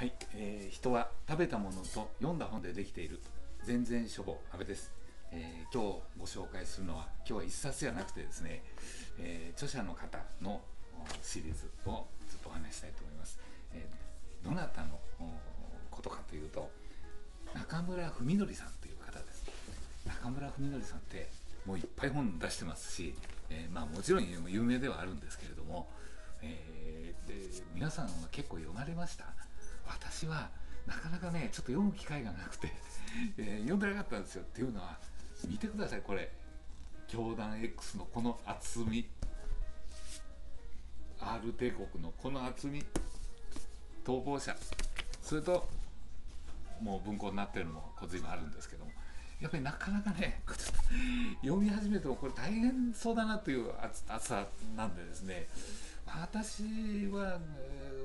はい、えー人は食べたものと読んだ本でできている全然書房安倍です、えー今日ご紹介するのは今日は一冊じゃなくてですね、えー著者の方のシリーズをちょっとお話したいと思います、えーどなたのことかというと中村文則さんという方です。中村文則さんってもういっぱい本出してますし、えーまあ、もちろん有名ではあるんですけれども、えーで皆さんは結構読まれました？私はなかなかねちょっと読む機会がなくて、えー読んでなかったんですよ。っていうのは見てくださいこれ。教団 X のこの厚み。R 帝国のこの厚み。逃亡者。それともう文庫になってるのもこう随分あるんですけども。やっぱりなかなかね 読み始めてもこれ大変そうだなという厚さなんでですね私は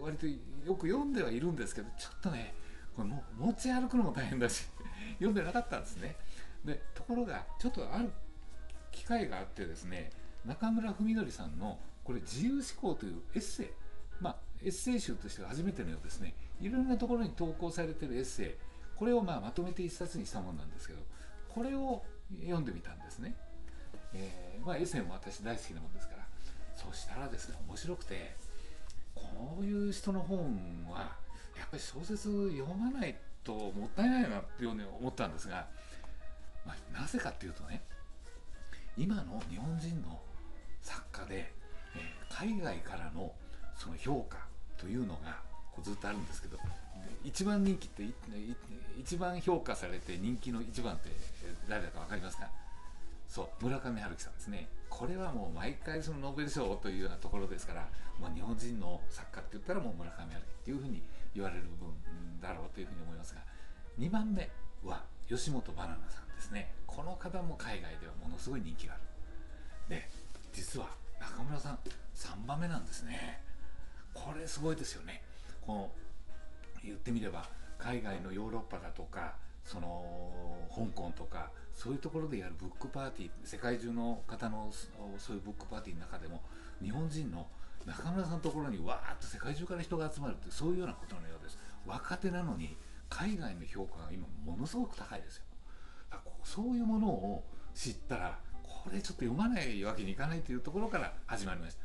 割とよく読んではいるんですけどちょっとねこれも持ち歩くのも大変だし 読んでなかったんですね。でところがちょっとある機会があってですね中村文則さんのこれ自由思考というエッセイまあエッセイ集として初めてのようですね。いろんなところに投稿されてるエッセイこれをまあまとめて一冊にしたものなんですけどこれを読んでみたんですね、えーまあ、エセイも私大好きなものですから。そしたらですね面白くてこういう人の本はやっぱり小説読まないともったいないなっていうふうに思ったんですが、まあ、なぜかっていうとね今の日本人の作家で、えー海外からのその評価というのがこうずっとあるんですけど一番人気って一番評価されて人気の一番って誰だか分かりますか？そう村上春樹さんですね。これはもう毎回そのノーベル賞というようなところですから、まあ、日本人の作家って言ったらもう村上春樹っていうふうに言われる部分だろうというふうに思いますが2番目は吉本バナナさんですね。この方も海外ではものすごい人気がある。で実は中村さん3番目なんですね。これすごいですよね。この言ってみれば海外のヨーロッパだとかその香港とかそういうところでやるブックパーティー世界中の方のそういうブックパーティーの中でも日本人の中村さんのところにわーっと世界中から人が集まるってそういうようなことのようです。若手なのに海外の評価が今ものすごく高いですよ。だからこうそういうものを知ったらこれちょっと読まないわけにいかないというところから始まりました。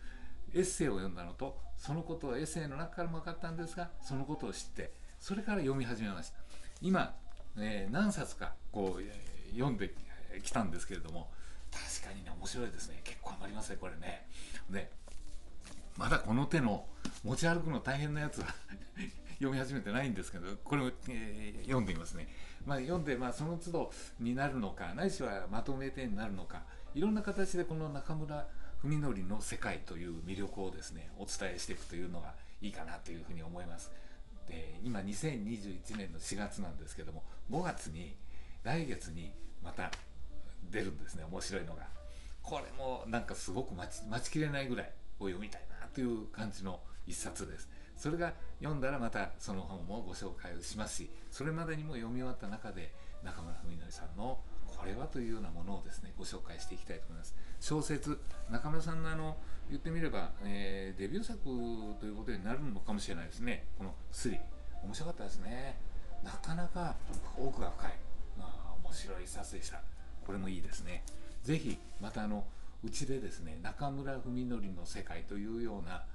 エッセイを読んだのとそのことをエッセイの中からも分かったんですがそのことを知ってそれから読み始めました。今、えー何冊かこう、読んできたんですけれども確かにね面白いですね。結構余りますねこれね。でまだこの手の持ち歩くの大変なやつは 読み始めてないんですけどこれを、えー読んでみますね、まあ、読んで、まあ、その都度になるのかないしはまとめてになるのかいろんな形でこの中村文則の世界という魅力をですねお伝えしていくというのがいいかなというふうに思います。で今2021年の4月なんですけども5月に来月にまた出るんですね面白いのが。これもなんかすごく待ち待ちきれないぐらいを読みたいなという感じの一冊です。それが読んだらまたその本もご紹介をしますしそれまでにも読み終わった中で中村文則さんのこれはというようなものをですねご紹介していきたいと思います。小説中村さんのあの言ってみれば、えーデビュー作ということになるのかもしれないですね。この「スリ」面白かったですね。なかなか奥が深い。あ面白い一冊でしたこれもいいですね。ぜひまたあのうちでですね中村文則の世界というような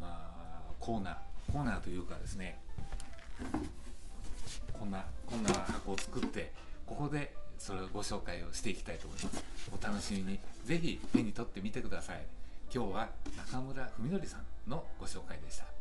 あコーナーコーナーというかですねこんなこんな箱を作ってここでそれをご紹介をしていきたいと思います。お楽しみに。是非手に取ってみてください。今日は中村文則さんのご紹介でした。